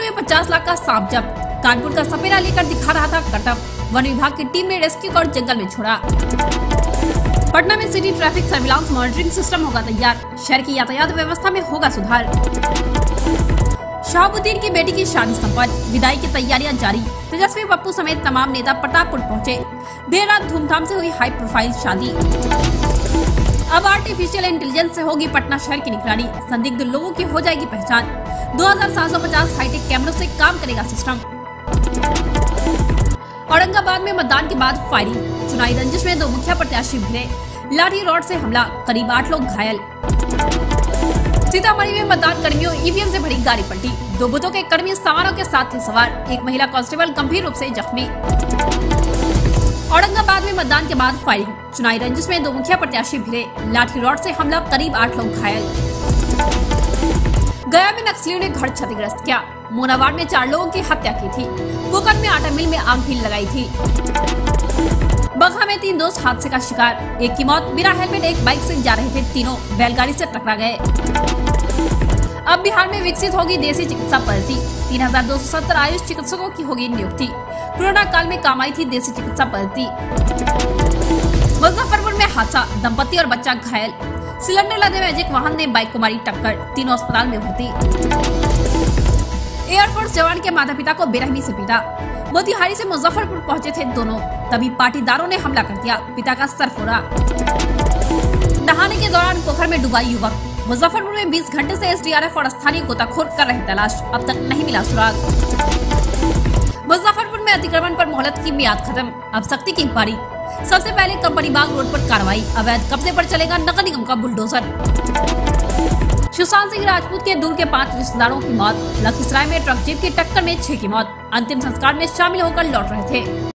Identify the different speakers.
Speaker 1: मुजफ्फरपुर में 50 लाख का सांप जब्त। कानपुर का सपेरा लेकर दिखा रहा था करतब वन विभाग की टीम ने रेस्क्यू कर जंगल में छोड़ा। पटना में city traffic surveillance monitoring system होगा तैयार। शहर की यातायात व्यवस्था में होगा सुधार। शहाबुद्दीन की बेटी की शादी संपन्न। विदाई की तैयारियाँ जारी। तेजस्वी पप्पू समेत तमाम नेता प्रतापपुर पहुँचे। देर रात धूमधाम से हुई हाई प्रोफ़ाइल शादी। अब आर्टिफिशियल इंटेलिजेंस से होगी पटना शहर की निगरानी। संदिग्ध लोगों की हो जाएगी पहचान। 2750 हाईटेक कैमरों से काम करेगा सिस्टम। औरंगाबाद में मतदान के बाद फायरिंग। चुनावी रंजिश में दो मुखिया प्रत्याशी भिड़े। लाठी रॉड से हमला, करीब आठ लोग घायल। सीतामढ़ी में मतदान कर्मियों ईवीएम से भरी गाड़ी पलटी। दो बुथों के कर्मी सामानों के साथ थे सवार। एक महिला कांस्टेबल गंभीर रूप से जख्मी। औरंगाबाद में मतदान के बाद फायरिंग चुनावी रंजिश में दो मुखिया प्रत्याशी भिड़े लाठी रॉड से हमला, करीब आठ लोग घायल। गया में नक्सलियों ने घर क्षतिग्रस्त किया। मोनावाड़ में चार लोगों की हत्या की थी। कोकन में आटा मिल में आग भी लगाई थी। बगहा में तीन दोस्त हादसे का शिकार। एक की मौत बिना हेलमेट एक बाइक से जा रहे थे तीनों। बैलगाड़ी से टकरा गए। अब बिहार में विकसित होगी देसी चिकित्सा पद्धति। तीन हज़ार दो सौ सत्तर आयुष चिकित्सकों की होगी नियुक्ति। कोरोना काल में काम आई थी देसी चिकित्सा पद्धति। मुजफ्फरपुर में हादसा दंपति और बच्चा घायल। सिलेंडर लदे मैजिक वाहन ने बाइक को मारी टक्कर। तीनों अस्पताल में भर्ती। एयरफोर्स जवान के माता पिता को बेरहमी से पीटा। मोतिहारी से मुजफ्फरपुर पहुँचे थे दोनों। तभी पाटीदारों ने हमला कर दिया। पिता का सर फोड़ा। नहाने के दौरान पोखर में डूबा युवक। मुजफ्फरपुर में 20 घंटे से एसडीआरएफ और स्थानीय गोताखोर कर रहे तलाश। अब तक नहीं मिला सुराग। मुजफ्फरपुर में अतिक्रमण पर मोहलत की मियाद खत्म। अब सख्ती की पारी सबसे पहले कंपनी बाग रोड पर कार्रवाई। अवैध कब्जे पर चलेगा नगर निगम का बुलडोजर। सुशांत सिंह राजपूत के दूर के पाँच रिश्तेदारों की मौत। लखीसराय में ट्रक जीप की टक्कर में छह की मौत। अंतिम संस्कार में शामिल होकर लौट रहे थे।